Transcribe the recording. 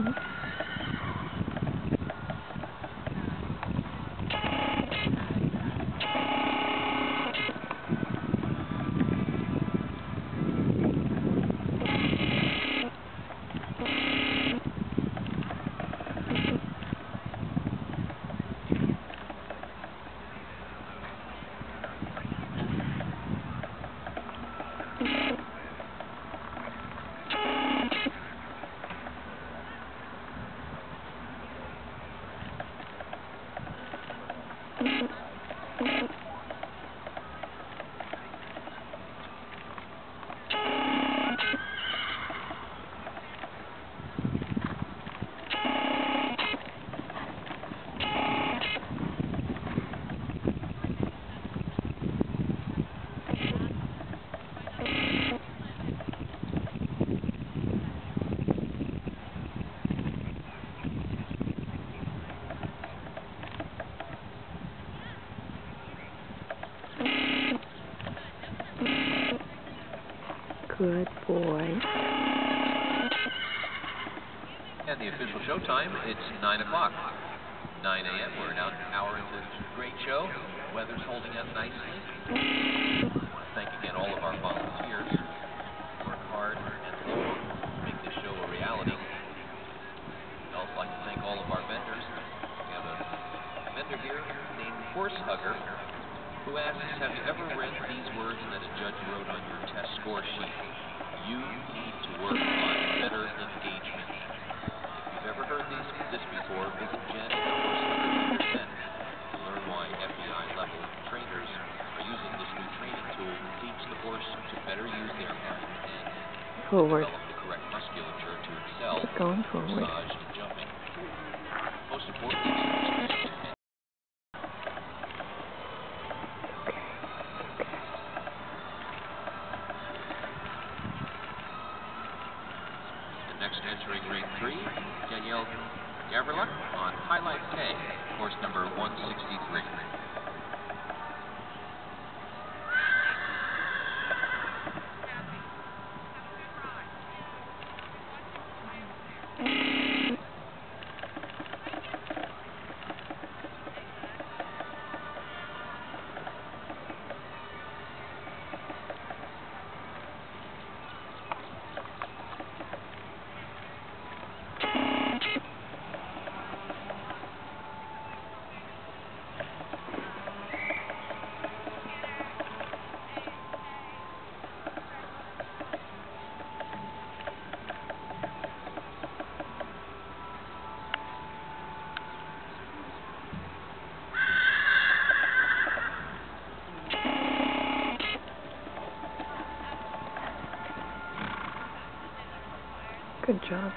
Mm-hmm. Good boy. And the official show time, it's 9 o'clock. 9 a.m., we're now an hour into this great show. Weather's holding up nicely. Who asks, have you ever read these words that a judge wrote on your test score sheet? You need to work on better engagement. If you've ever heard these, this before, visit Jen at the Horse Hugger Vendor Tent to learn why FEI level trainers are using this new training tool to teach the horse to better use their hind end Forward. develop the correct musculature to excel going forward. massage three, Danielle Gavrila on Highlight K, course number 163. Good job.